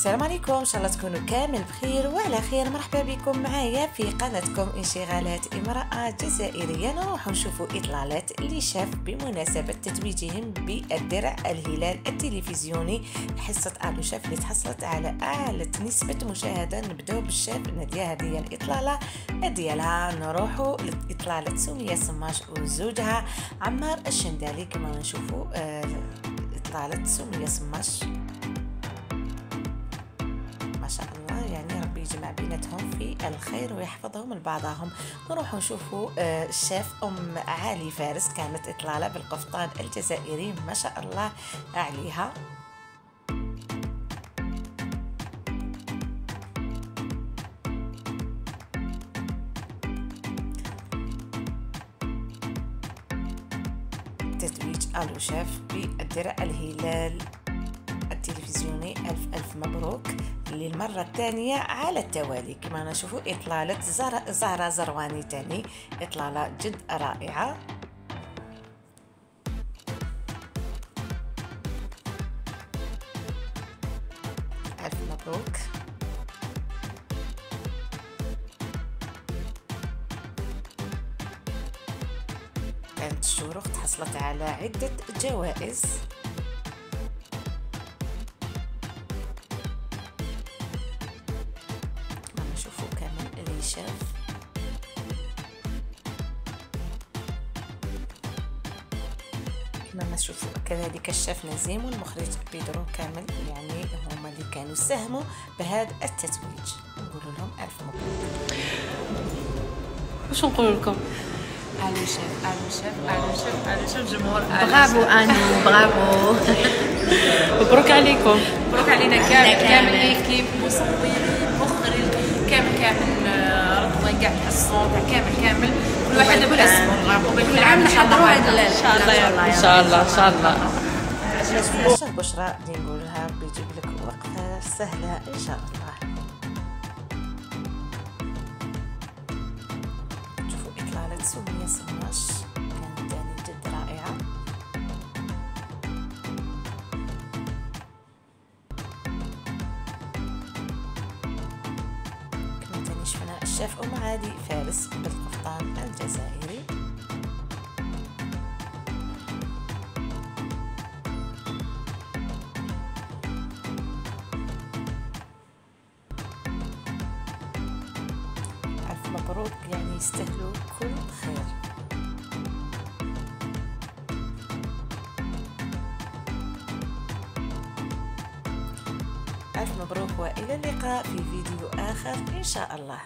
السلام عليكم. إن شاء الله تكونوا كامل بخير وعلى خير. مرحبا بكم معايا في قناتكم إنشغالات امرأة جزائرية. نروح نشوفوا إطلالات لشاف بمناسبة تتويجهم بالدرع الهلال التلفزيوني. حصة ألو شاف اللي تحصلت على أعلى نسبة مشاهدة. نبدأو بالشاف. نادية هذه الإطلالة ديالها. نروحوا لإطلالة سمية سماش وزوجها عمار الشندالي. كما نشوفوا آه إطلالة سمية سماش. بيناتهم في الخير ويحفظهم لبعضهم. نروح نشوفوا آه، الشيف أم علي فارس كانت إطلالة بالقفطان الجزائري ما شاء الله عليها. تتويج آلو شيف بالدرع الهلال. التلفزيوني ألف ألف مبروك للمرة الثانية على التوالي. كما نشوفوا إطلالة زهرة زرواني تاني. إطلالة جد رائعة. ألف مبروك. كانت الشروق تحصلت على عدة جوائز. الشاف كما نشوفوا كذلك الشاف نزيم والمخرج بيدرو كامل. يعني هما اللي كانوا ساهموا بهذا التتويج. نقول لهم ألف مبروك. واش نقول لكم؟ ألو شيف ألو شيف ألو شيف ألو شيف جمهور برافو انو برافو مبروك عليكم مبروك علينا كامل كامل ايكيب مصورين مخرج كامل كامل رضوان كاع الصوت كامل كامل كل واحد باسمه كل عام نحضروا هذا ان شاء الله ان شاء الله ان شاء الله بشرى اللي نقولها بيجيب لك وقفه سهله ان شاء الله سميه سماش كانت يعني جد رائعه شفنا الشيف أم عادي فارس بالقفطان مبروك يعني يستاهلوا كل خير. ألف مبروك وإلى اللقاء في فيديو آخر إن شاء الله.